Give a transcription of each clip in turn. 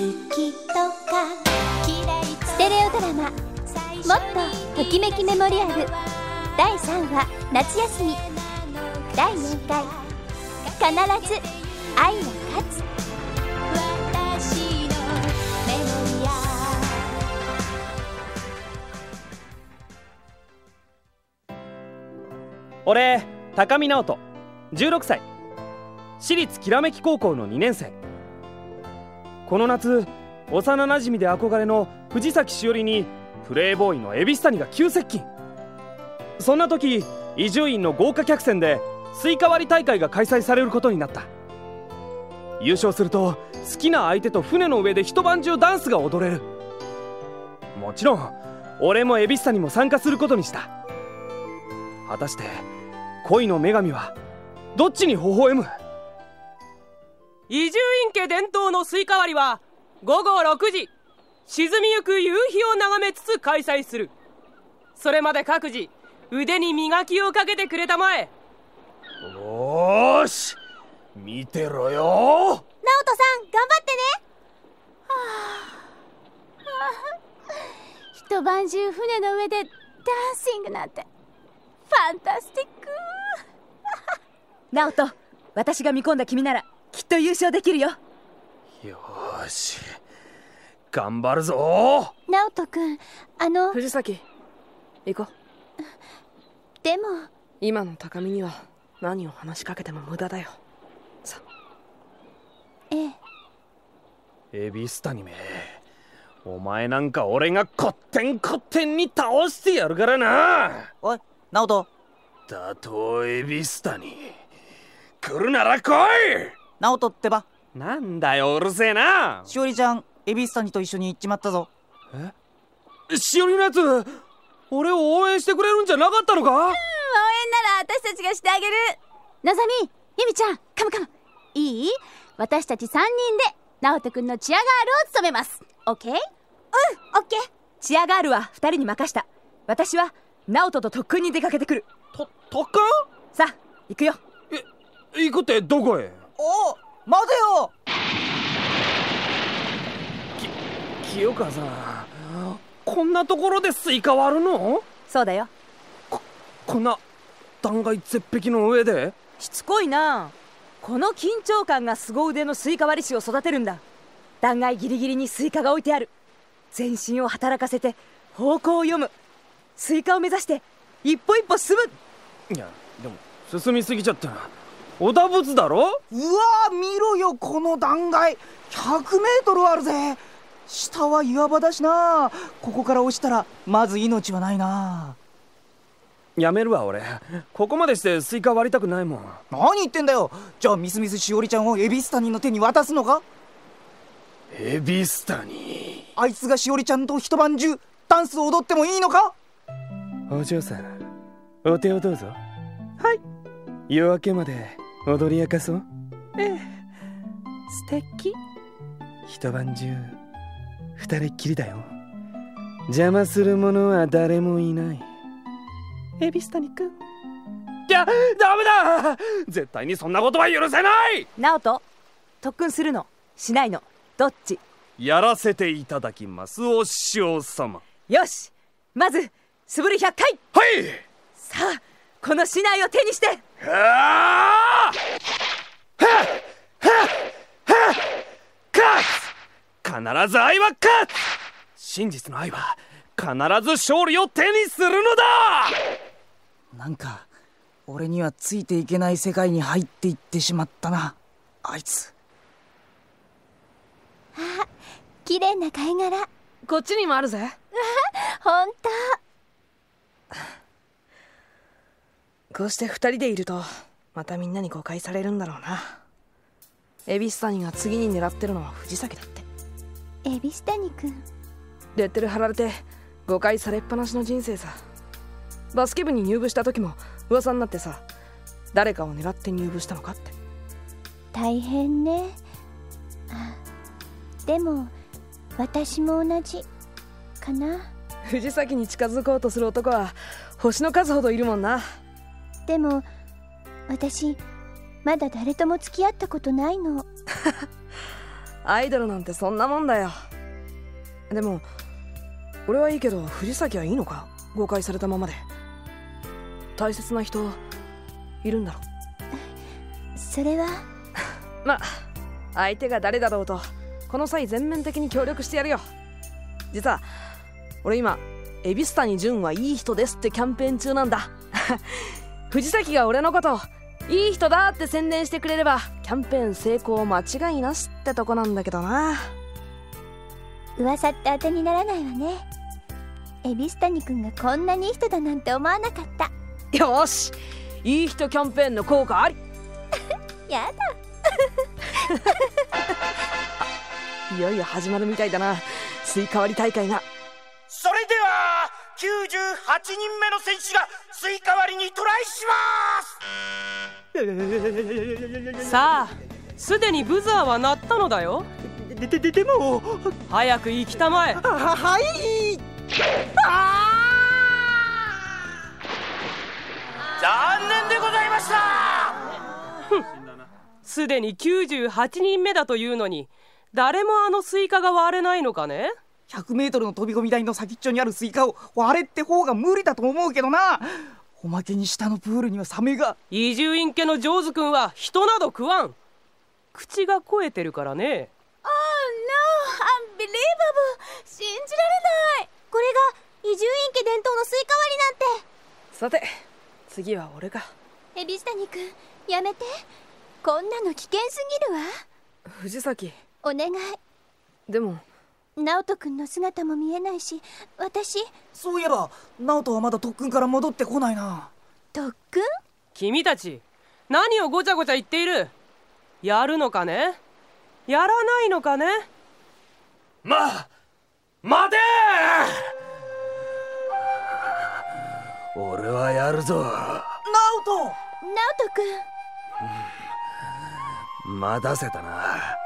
きとかステレオドラマ「もっとときめきメモリアル」第3話「夏休み」第4回「必ず愛は勝つ」俺高見直人。16歳。私立きらめき高校の2年生この夏幼なじみで憧れの藤崎詩織にプレイボーイの蛭子谷が急接近。そんな時伊集院の豪華客船でスイカ割り大会が開催されることになった。優勝すると好きな相手と船の上で一晩中ダンスが踊れる。もちろん俺も蛭子谷も参加することにした。果たして恋の女神はどっちに微笑む？伊集院家伝統のスイカ割りは午後6時沈みゆく夕日を眺めつつ開催する。それまで各自腕に磨きをかけてくれたまえ。よーし見てろよ。直人さん頑張ってね。一晩中船の上でダンシングなんてファンタスティック 直人私が見込んだ君ならきっと優勝できるよ。よーし。頑張るぞ。直人くんあの。藤崎行こう。でも。今の高見には何を話しかけても無駄だよ。さ。ええ。蛭子谷めお前なんか俺がこってんこってんに倒してやるからな。おい直人。打倒蛭子谷来るなら来い直人ってば。なんだようるせえな。しおりちゃん蛭子谷と一緒に行っちまったぞ。しおりのやつ俺を応援してくれるんじゃなかったのか？応援なら私たちがしてあげる。のぞみゆみちゃんカムカム。いい？私たち3人で直人くんのチアガールを務めます。オッケーうんオッケーチアガールは2人に任した。私は直人と特訓に出かけてくる。と特訓？さあ行くよ。行くってどこへ？お待てよ。清川さんこんなところでスイカ割るの？そうだよ。こんな断崖絶壁の上で？しつこいな。この緊張感が凄腕のスイカ割り師を育てるんだ。断崖ギリギリにスイカが置いてある。全身を働かせて方向を読む。スイカを目指して一歩一歩進む。いやでも進みすぎちゃったなお陀仏だろ？うわ見ろよこの断崖。100メートルあるぜ。下は岩場だしな。ここから落ちたらまず命はないな。やめるわ俺。ここまでしてスイカ割りたくないもん。何言ってんだよ。じゃあみすみすしおりちゃんを蛭子谷の手に渡すのか？蛭子谷あいつがしおりちゃんと一晩中ダンスを踊ってもいいのか？お嬢さんお手をどうぞ。はい。夜明けまで踊り明かそう。ええ。素敵。一晩中二人っきりだよ。邪魔する者は誰もいない。蛭子谷君。いやダメだ！絶対にそんなことは許せない！直人特訓するの？しないの？どっち？やらせていただきますお師匠様。よし！まず素振り100回。はい！さあこの竹刀を手にしてはあはあはあ必ず愛は勝つ真実の愛は必ず勝利を手にするのだなんか俺にはついていけない世界に入っていってしまったなあいつあ綺麗な貝殻こっちにもあるぜほんとこうして二人でいるとまたみんなに誤解されるんだろうな。蛭子谷が次に狙ってるのは藤崎だって。蛭子谷くんレッテル貼られて誤解されっぱなしの人生さ。バスケ部に入部した時も噂になってさ誰かを狙って入部したのかって。大変ね。あでも私も同じかな。藤崎に近づこうとする男は星の数ほどいるもんなでも私まだ誰とも付き合ったことないの。アイドルなんてそんなもんだよ。でも俺はいいけど藤崎はいいのか？誤解されたままで。大切な人いるんだろ？それは？ま相手が誰だろうとこの際全面的に協力してやるよ。実は俺今恵比寿谷純はいい人ですってキャンペーン中なんだ藤崎が俺のこといい人だって宣伝してくれればキャンペーン成功間違いなしってとこなんだけどな。噂って当てにならないわね。恵比寿谷君がこんなにいい人だなんて思わなかった。よしいい人キャンペーンの効果あり。やだ。いよいよ始まるみたいだな。スイカ割り大会が。それでは98人目の選手がスイカ割りにトライします。さあすでにブザーは鳴ったのだよ。ででででも。早く行きたまえ。ははい。残念でございました。すでに98人目だというのに誰もあのスイカが割れないのかね？100m の飛び込み台の先っちょにあるスイカを割れって方が無理だと思うけどな。おまけに下のプールにはサメが。伊集院家のジョーズ君は人など食わん。口が肥えてるからね。Oh no! Unbelievable! 信じられない。これが伊集院家伝統のスイカ割りなんて。さて次は俺か。恵比寿谷君やめて。こんなの危険すぎるわ。藤崎。お願い。でも直人君の姿も見えないし私？そういえば直人はまだ特訓から戻ってこないな。特訓？君たち何をごちゃごちゃ言っている？やるのかね？やらないのかね？まあ待て！俺はやるぞ。直人！直人君。待たせたな。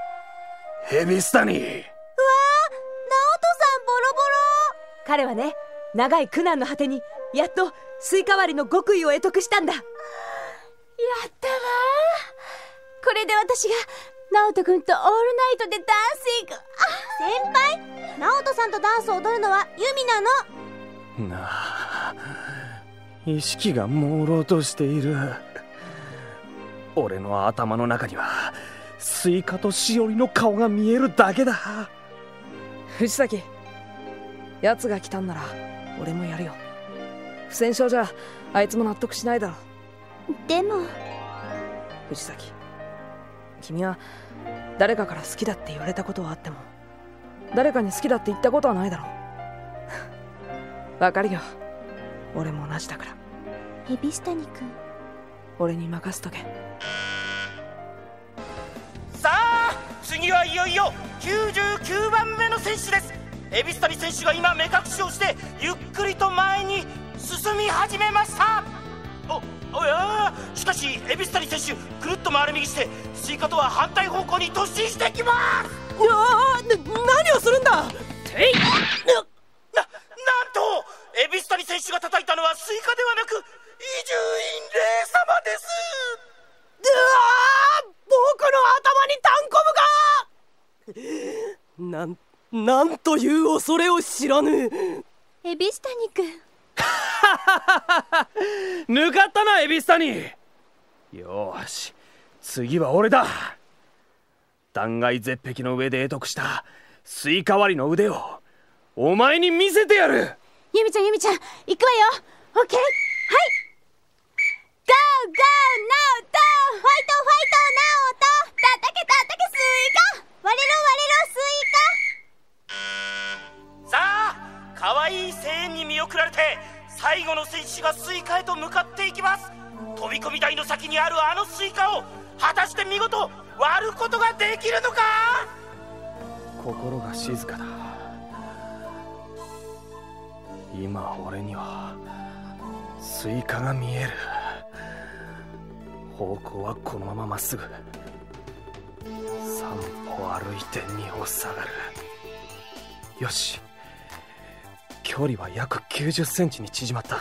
恵比寿谷直彼はね長い苦難の果てにやっとスイカ割りの極意を会得したんだ。ロやったわ。これで私が直人君とオールナイトでダンシング先輩。直人さんとダンスを踊るのはユミなの。なあ意識が朦朧としている。俺の頭の中にはスイカとしおりの顔が見えるだけだ。藤崎奴が来たんなら俺もやるよ。不戦勝じゃあいつも納得しないだろ。でも。藤崎君は誰かから好きだって言われたことはあっても誰かに好きだって言ったことはないだろ わかるよ。俺も同じだから。恵比寿谷君俺に任せとけ。さあ次はいよいよ99番目の選手です恵比寿谷選手が今目隠しをしてゆっくりと前に進み始めました。おおやー。しかし恵比寿谷選手くるっと回れ右してスイカとは反対方向に突進してきます。うわーな何をするんだ？てい。ななんと恵比寿谷選手が叩いたのはスイカではなく伊集院レイ様です。僕の頭にタンコブが！なんなんという恐れを知らぬ。恵比寿谷君抜かったな恵比寿谷。よーし次は俺だ。断崖絶壁の上で会得したスイカ割りの腕をお前に見せてやる。ゆみちゃんゆみちゃん行くわよ。オッケー。はい。ゴーゴーナオト。ファイトファイトナオト。叩け叩けスイカ。割れろ割れろスイさあ可愛い声援に見送られて最後の選手がスイカへと向かっていきます。飛び込み台の先にあるあのスイカを果たして見事割ることができるのか？心が静かだ。今俺にはスイカが見える。方向はこのまままっすぐ。3歩歩いて2歩下がる。よし。距離は約90センチに縮まった。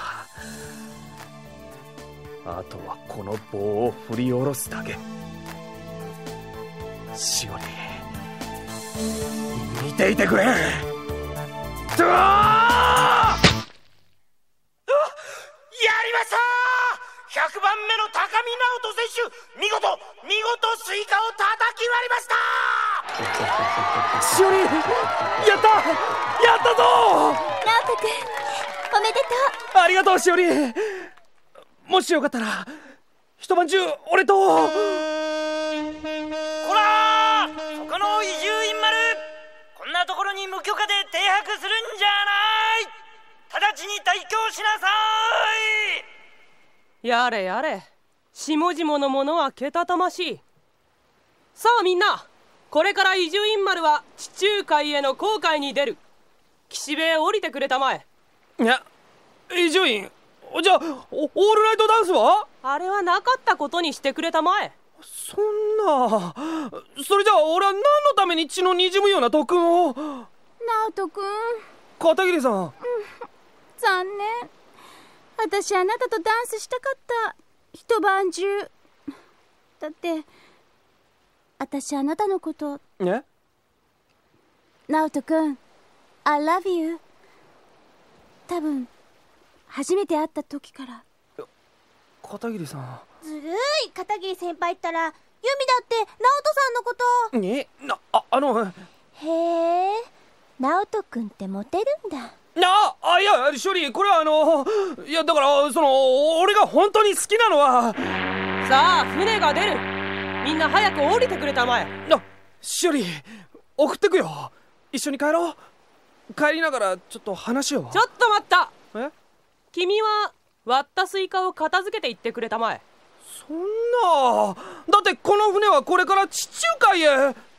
あとはこの棒を振り下ろすだけ。しおり見ていてくれ。ドワがとうしおりもしよかったら一晩中俺と。こらーそこの伊集院丸。こんなところに無許可で停泊するんじゃない。直ちに退去しなさい。やれやれ。下々の者はけたたましい。さあみんなこれから伊集院丸は地中海への航海に出る。岸辺へ降りてくれたまえ。いや伊集院じゃあおオールナイトダンスは？あれはなかったことにしてくれたまえ。そんな。それじゃあ俺は何のために血の滲むような特訓を？う直人くん片桐さん。残念。私あなたとダンスしたかった。一晩中。だって私あなたのこと。え？直人くん I love you 多分初めて会った時から。片桐さん。ずるい。片桐先輩ったらユミだって直人さんのこと。えなああのへえ。直人くんってモテるんだ。なあいや処理これはあのいやだからその俺が本当に好きなのは。さあ船が出る。みんな早く降りてくれたまえ。あ処理送ってくよ。一緒に帰ろう。帰りながらちょっと話を。ちょっと待った。え？君は割ったスイカを片付けていってくれたまえ。そんな。だってこの船はこれから地中海へ。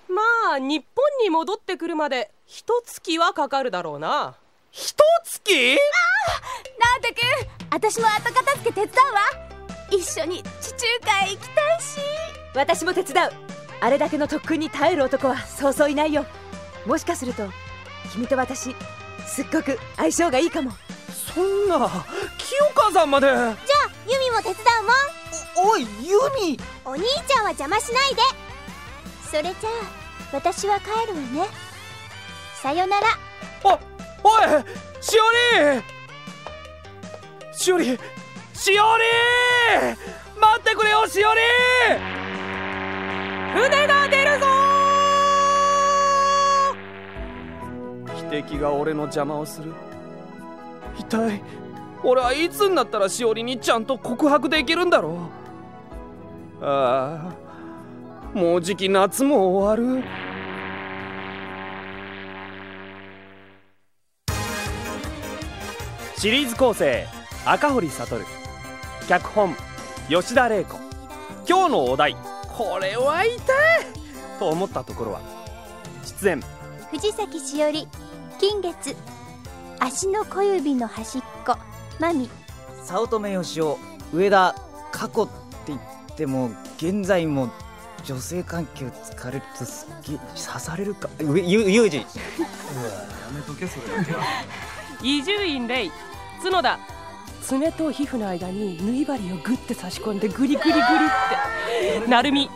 まあ日本に戻ってくるまで一月はかかるだろうな。一月？直人くん私も後片付け手伝うわ。一緒に地中海行きたいし。私も手伝うあれだけの特訓に耐える男はそうそういないよもしかすると君と私すっごく相性がいいかもそんな清川さんまで。じゃあユミも手伝うもん。おいユミ。お兄ちゃんは邪魔しないで。それじゃあ私は帰るわね。さよなら。おおいしおり。しおりしおり。待ってくれよしおり。船が出るぞ。汽笛が俺の邪魔をする一体俺はいつになったらしおりにちゃんと告白できるんだろう。ああもうじき夏も終わる。シリーズ構成赤堀悟。脚本吉田玲子。今日のお題これは痛い。と思ったところは出演藤崎しおり金月足の小指の端っこマミ。早乙女義雄上田過去って言っても現在も女性関係疲れるとすっげえ刺されるか。うゆゆうじ伊集院レイ角田。爪と皮膚の間に縫い針をグッて差し込んでグリグリグリって。成美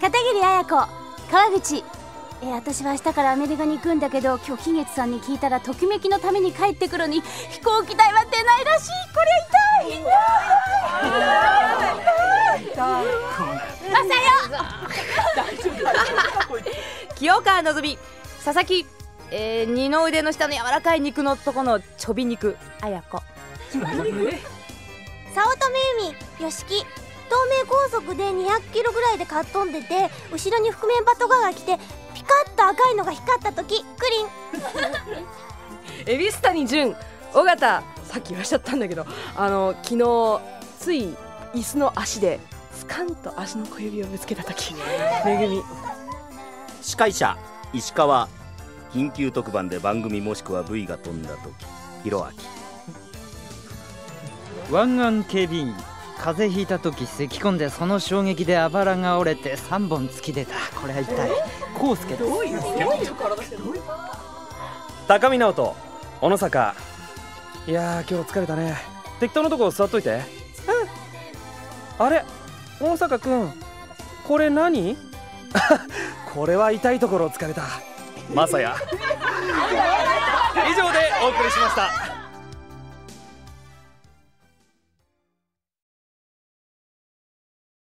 片桐綾子。川口え私は明日からアメリカに行くんだけど今日金月さんに聞いたらときめきのために帰ってくるのに飛行機代は出ないらしい。これ痛い。まさよ清川のぞみ佐々木、えー、二の腕の下の柔らかい。肉のとこのちょび肉綾子早乙女由美よしき東名高速で200キロぐらい。でかっ飛んでて後ろに覆面パトカーが来てピカッと赤いのが光った時クリン。エビス谷潤尾形さっき言わしちゃったんだけどあの昨日つい椅子の足でスカンと足の小指をぶつけた時 めぐみ。司会者石川。緊急特番で番組もしくは V が飛んだ時ひろあき湾岸警備員風邪ひいた時咳込んでその衝撃であばらが折れて3本突き出た。これは痛いコウスケです。高見直人。小野坂。いやー今日疲れたね。適当なとこ座っといて。うんあれ？小野坂くんこれ何？これは痛いところを突かれた。まさや以上でお送りしました